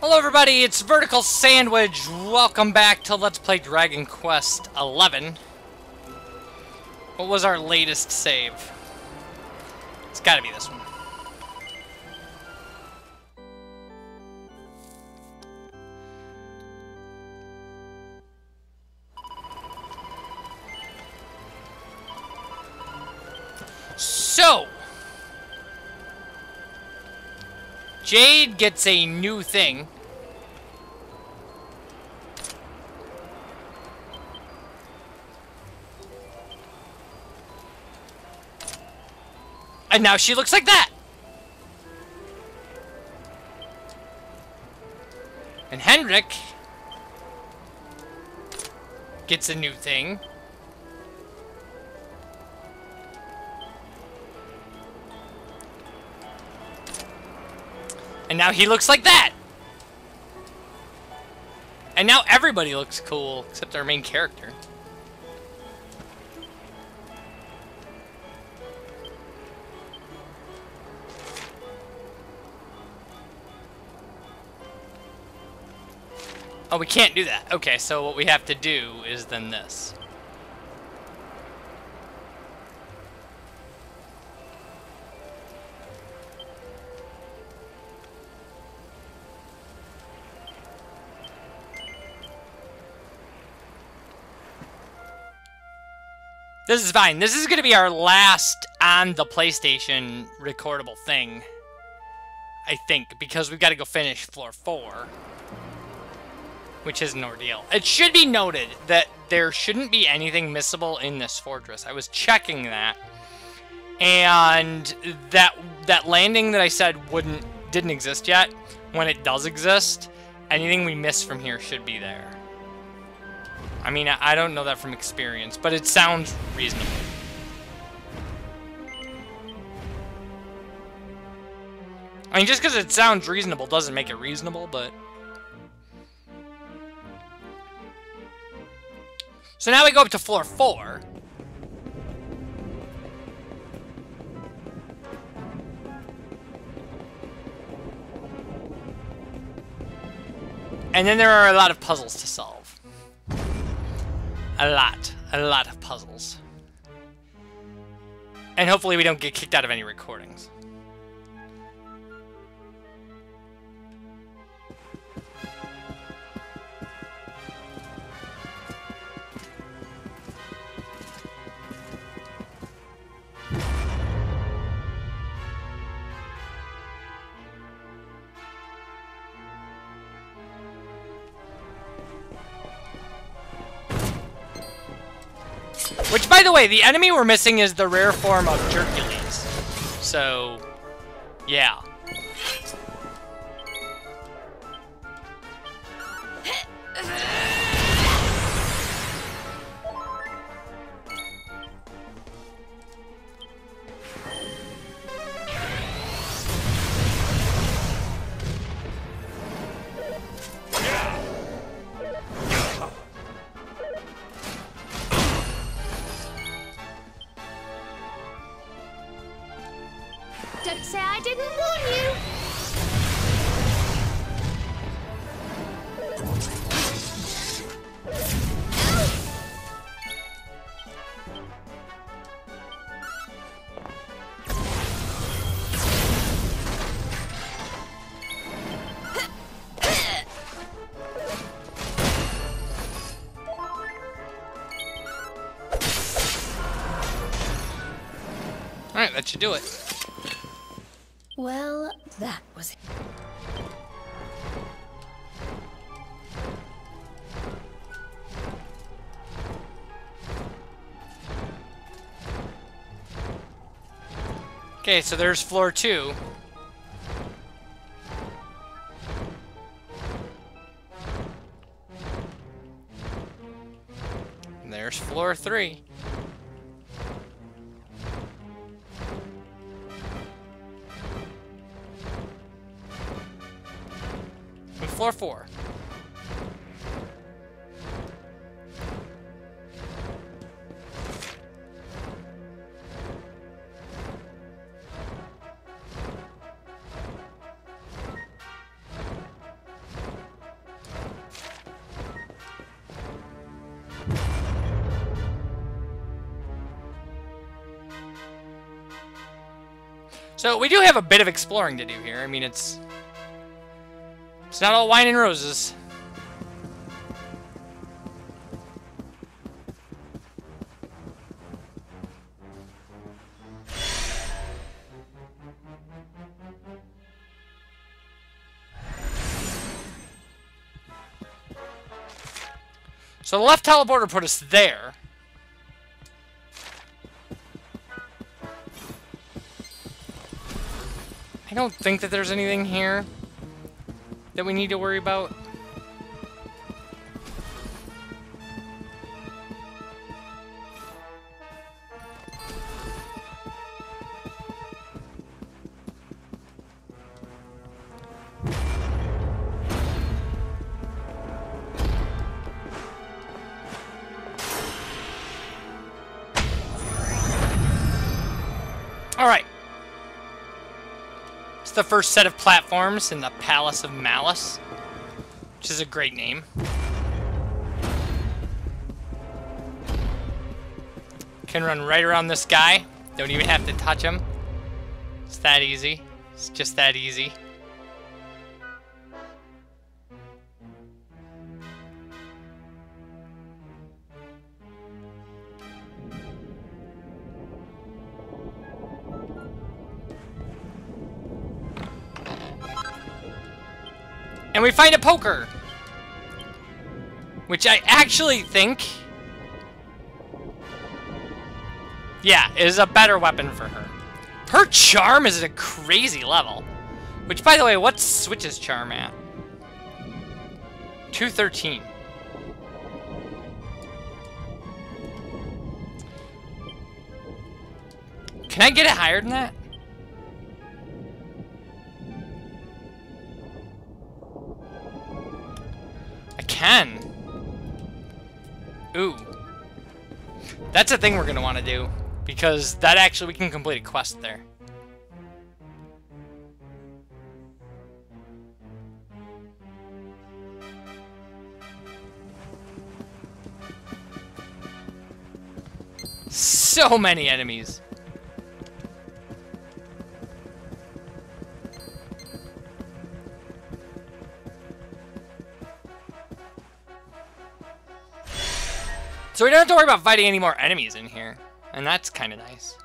Hello everybody, it's Vertical Sandwich. Welcome back to Let's Play Dragon Quest XI. What was our latest save? It's gotta be this one. So, Jade gets a new thing. And now she looks like that! And Hendrik gets a new thing. And now he looks like that! And now everybody looks cool, except our main character. Oh, we can't do that. Okay, so what we have to do is then this. This is fine. This is going to be our last on the PlayStation recordable thing. I think, because we've got to go finish floor 4. Which is an ordeal. It should be noted that there shouldn't be anything missable in this fortress. I was checking that. And that that landing that I said wouldn't didn't exist yet, when it does exist, anything we miss from here should be there. I mean, I don't know that from experience, but it sounds reasonable. I mean, just because it sounds reasonable doesn't make it reasonable, but... So now we go up to floor four. And then there are a lot of puzzles to solve. A lot. A lot of puzzles. And hopefully we don't get kicked out of any recordings. The way, the enemy we're missing is the rare form of Jercules. So, yeah. should do it. Well, that was it. Okay, so there's floor two. And there's floor three. Floor four. So we do have a bit of exploring to do here. I mean, it's it's not all wine and roses. So the left teleporter put us there. I don't think that there's anything here that we need to worry about. The first set of platforms in the Palace of Malice, which is a great name. Can run right around this guy. Don't even have to touch him. It's that easy. It's just that easy. And we find a poker! Which I actually think... Yeah, is a better weapon for her. Her charm is at a crazy level. Which, by the way, what's Switch's charm at? 213. Can I get it higher than that? That's a thing we're going to want to do. Because that actually, we can complete a quest there. So many enemies. So we don't have to worry about fighting any more enemies in here. And that's kind of nice.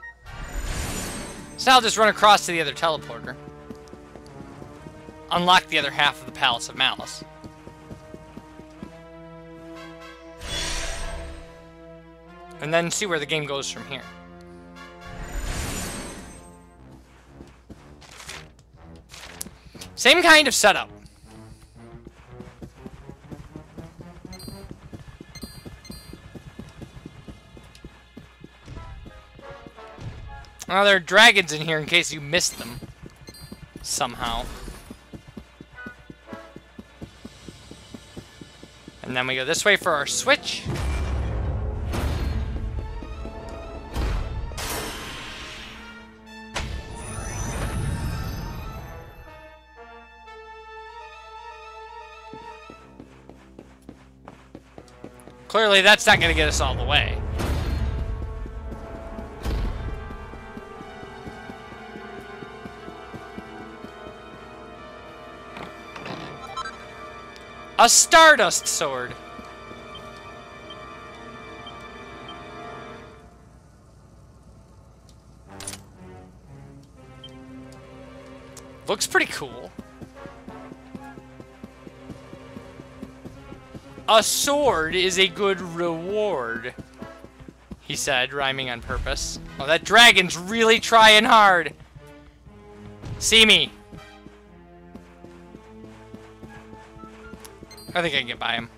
So now I'll just run across to the other teleporter. Unlock the other half of the Palace of Malice. And then see where the game goes from here. Same kind of setup. Oh, there are dragons in here in case you missed them. Somehow. And then we go this way for our switch. Clearly, that's not going to get us all the way. A Stardust Sword. Looks pretty cool. A sword is a good reward, he said, rhyming on purpose. Oh, that dragon's really trying hard. See me. I think I can get by him.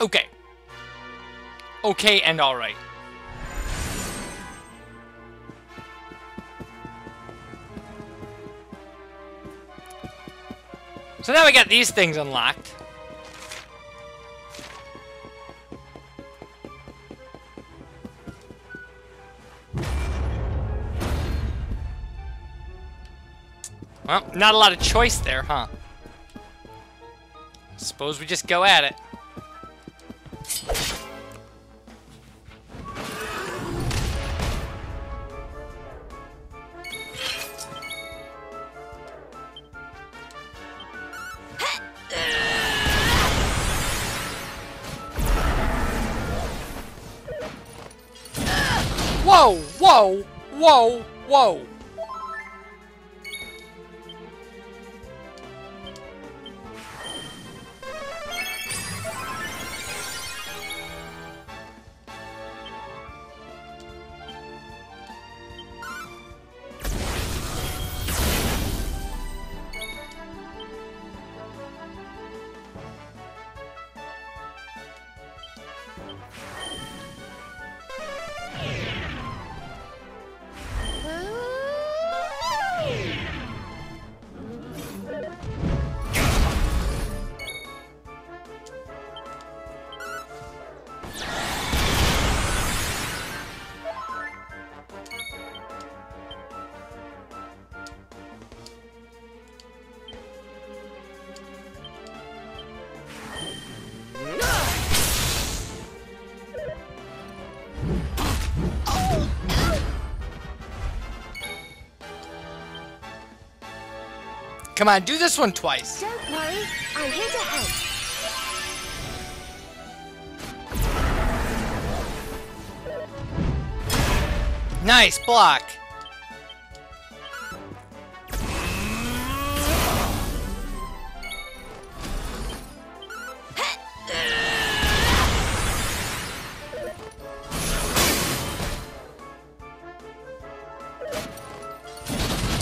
Okay. Okay and alright. So now we got these things unlocked. Well, not a lot of choice there, huh? Suppose we just go at it. Whoa, whoa, whoa, whoa. Come on, do this one twice. Don't worry, I'm here to help. Nice block.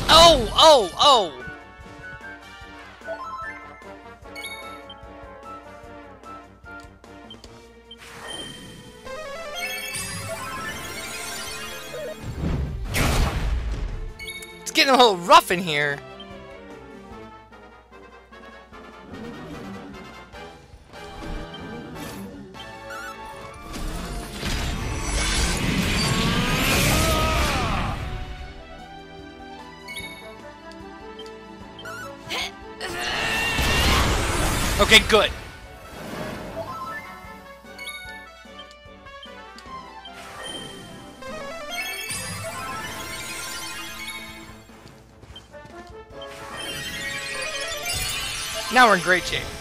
Oh, oh, oh. Rough in here. Okay, good. Now we're in great shape.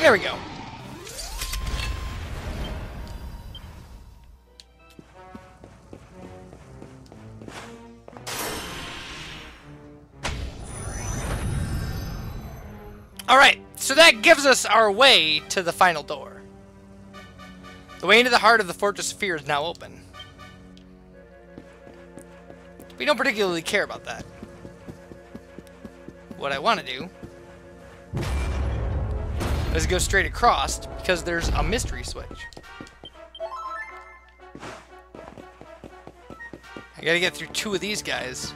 There we go. Alright, so that gives us our way to the final door. The way into the heart of the Fortress of Fear is now open. We don't particularly care about that. What I want to do is go straight across because there's a mystery switch. I gotta get through two of these guys.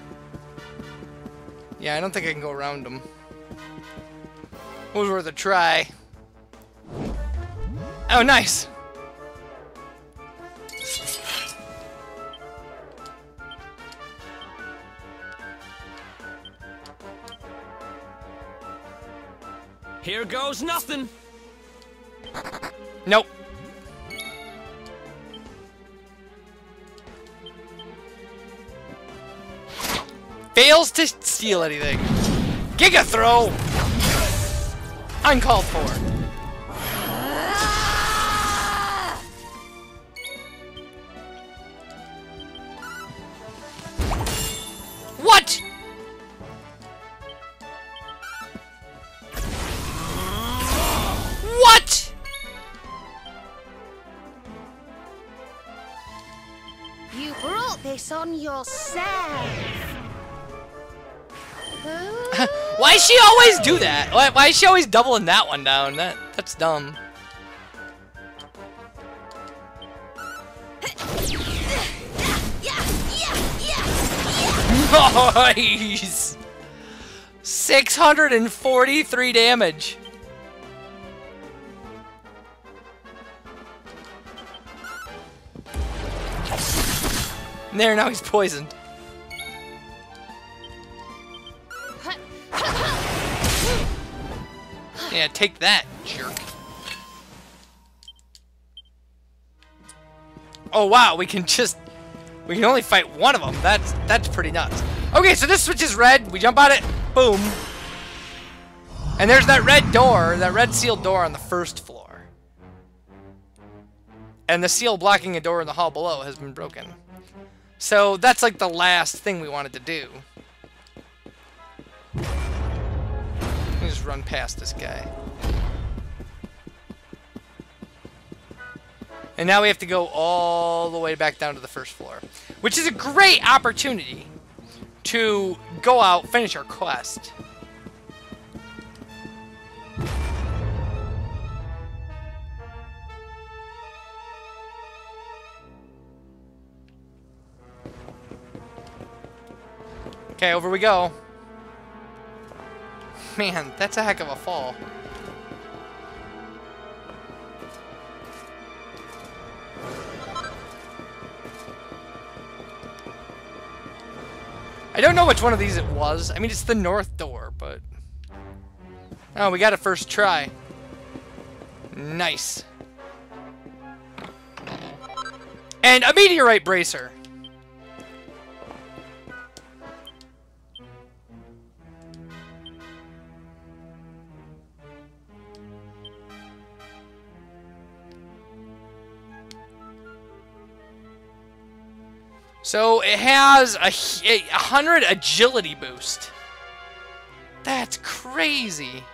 Yeah, I don't think I can go around them. It was worth a try. Oh, nice! Here goes nothing. Nope. Fails to steal anything. Giga throw! Uncalled for. This on yourself. Why does she always do that? Why, why is she always doubling that one down? That That's dumb. Nice! 643 damage. There, now he's poisoned. Yeah, take that, jerk. Oh wow, we can just we can only fight one of them. That's that's pretty nuts. Okay, so this switch is red. We jump on it. Boom. And there's that red door, that red sealed door on the first floor. And the seal blocking a door in the hall below has been broken. So that's like the last thing we wanted to do. Let me just run past this guy. And now we have to go all the way back down to the first floor. Which is a great opportunity to go out, finish our quest. Okay, over we go. Man, that's a heck of a fall. I don't know which one of these it was. I mean, it's the north door, but... Oh, we got a first try. Nice. And a meteorite bracer. So it has a, a 100 agility boost. That's crazy.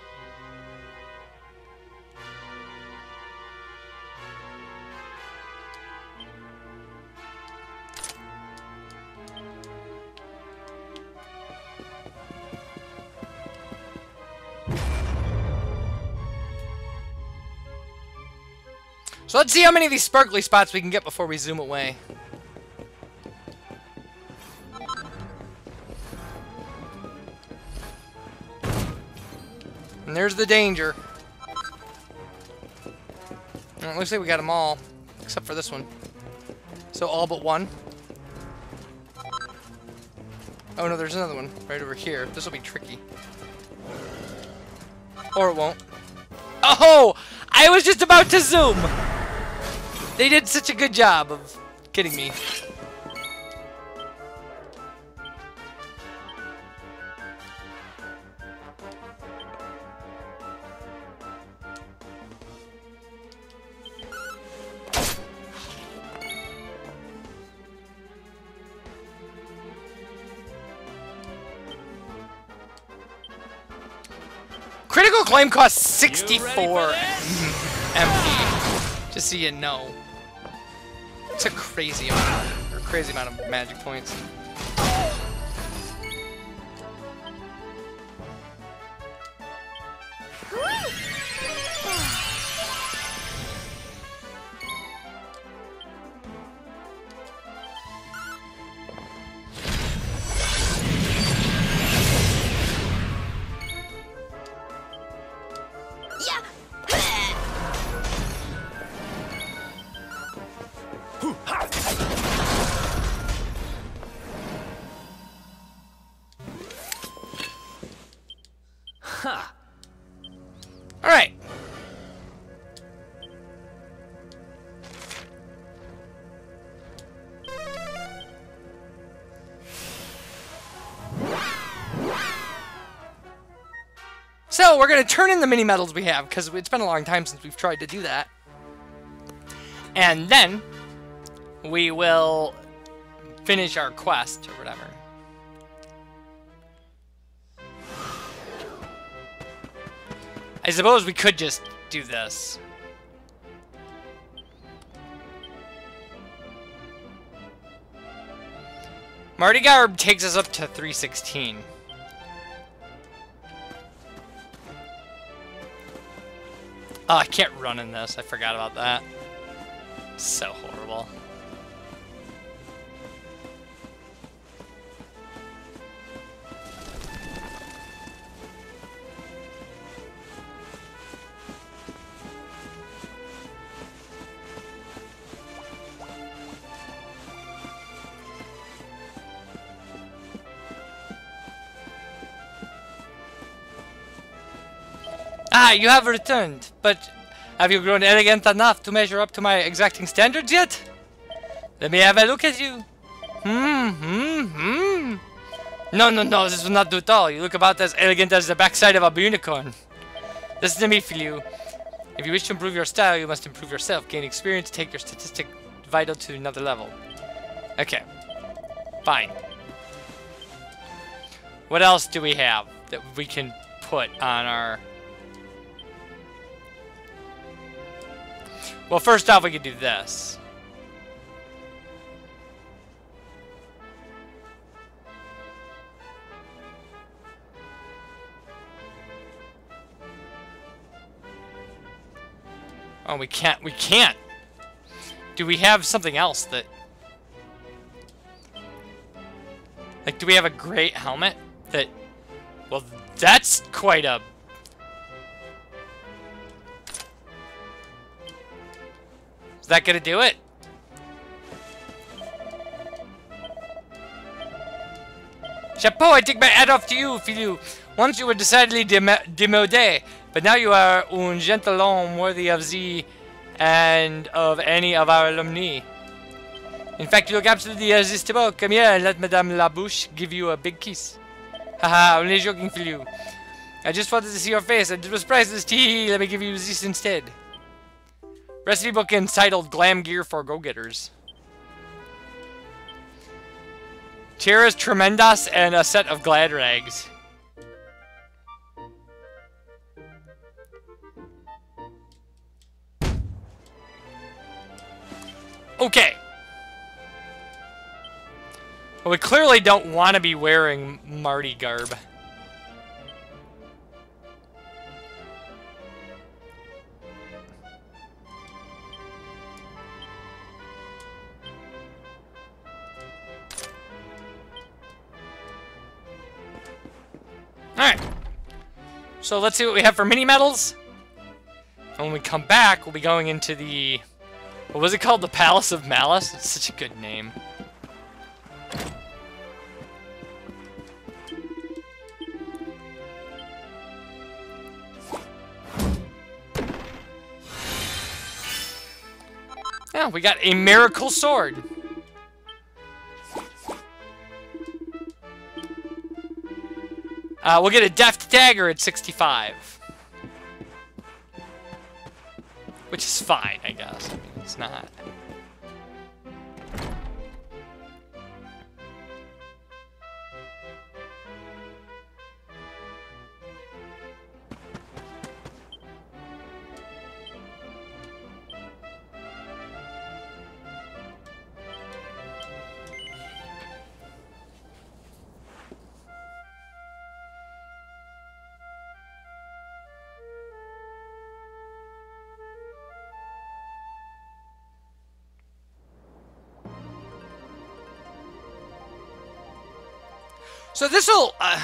So let's see how many of these sparkly spots we can get before we zoom away. There's the danger. Well, looks like we got them all, except for this one. So all but one. Oh no, there's another one right over here. This will be tricky. Or it won't. Oh! I was just about to zoom! They did such a good job of kidding me. Claim costs 64 MP. Just so you know. It's a crazy amount, or crazy amount of magic points. So, we're going to turn in the mini medals we have, because it's been a long time since we've tried to do that. And then, we will finish our quest, or whatever. I suppose we could just do this. Marty Garb takes us up to 316. Oh, I can't run in this. I forgot about that. So horrible. Ah, you have returned but have you grown elegant enough to measure up to my exacting standards yet? Let me have a look at you. Hmm, hmm, hmm. No, no, no, this will not do at all. You look about as elegant as the backside of a unicorn. Listen to me, Filou. If you wish to improve your style, you must improve yourself. Gain experience, take your statistic vital to another level. Okay. Fine. What else do we have that we can put on our... Well, first off, we could do this. Oh, we can't. We can't. Do we have something else that... Like, do we have a great helmet that... Well, that's quite a... that gonna do it? Chapeau, I take my hat off to you, Filou. Once you were decidedly demodé, but now you are un gentilhomme worthy of Z and of any of our alumni. In fact, you look absolutely irresistible. Come here and let Madame Labouche give you a big kiss. Haha, only joking Filou. I just wanted to see your face and it was priceless. Tee, let me give you this instead. Recipe book entitled Glam Gear for Go-Getters. Tierras Tremendas and a set of glad rags. Okay. Well, we clearly don't want to be wearing Marty garb. Alright. So let's see what we have for mini medals. And when we come back, we'll be going into the what was it called? The Palace of Malice? It's such a good name. Yeah, we got a miracle sword. Uh, we'll get a deft dagger at 65. Which is fine, I guess it's not. So this'll... Uh...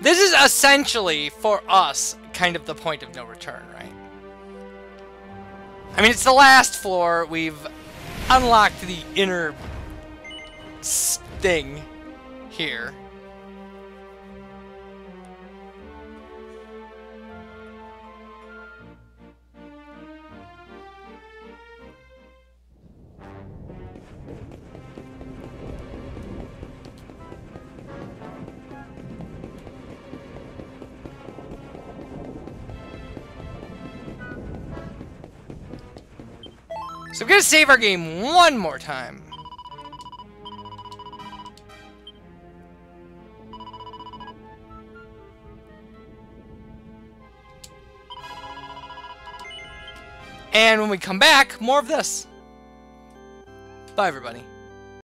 This is essentially, for us, kind of the point of no return, right? I mean, it's the last floor. We've unlocked the inner thing here. Gonna save our game one more time. And when we come back, more of this. Bye, everybody.